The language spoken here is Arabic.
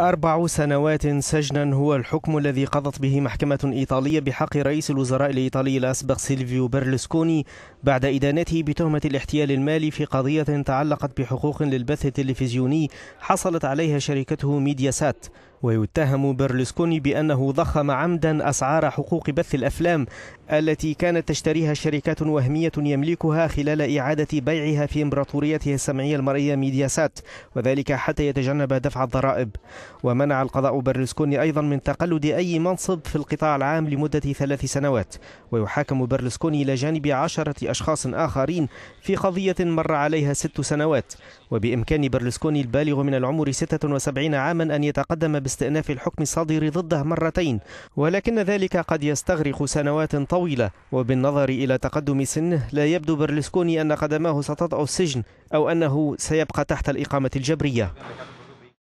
أربع سنوات سجنا هو الحكم الذي قضت به محكمة إيطالية بحق رئيس الوزراء الإيطالي الأسبق سيلفيو بيرلسكوني بعد إدانته بتهمة الاحتيال المالي في قضية تعلقت بحقوق للبث التلفزيوني حصلت عليها شركته ميديا سات ويتهم برلسكوني بأنه ضخم عمدا أسعار حقوق بث الأفلام التي كانت تشتريها شركات وهمية يملكها خلال إعادة بيعها في إمبراطوريته السمعية المرئية ميدياسات وذلك حتى يتجنب دفع الضرائب. ومنع القضاء برلسكوني أيضا من تقلد أي منصب في القطاع العام لمدة ثلاث سنوات. ويحاكم برلسكوني إلى جانب عشرة أشخاص آخرين في قضية مر عليها ست سنوات. وبإمكان برلسكوني البالغ من العمر 76 عاما أن يتقدم باستئناف الحكم الصادر ضده مرتين ولكن ذلك قد يستغرق سنوات طويلة. وبالنظر إلى تقدم سنه لا يبدو برلسكوني أن قدماه ستطأ السجن أو أنه سيبقى تحت الإقامة الجبرية.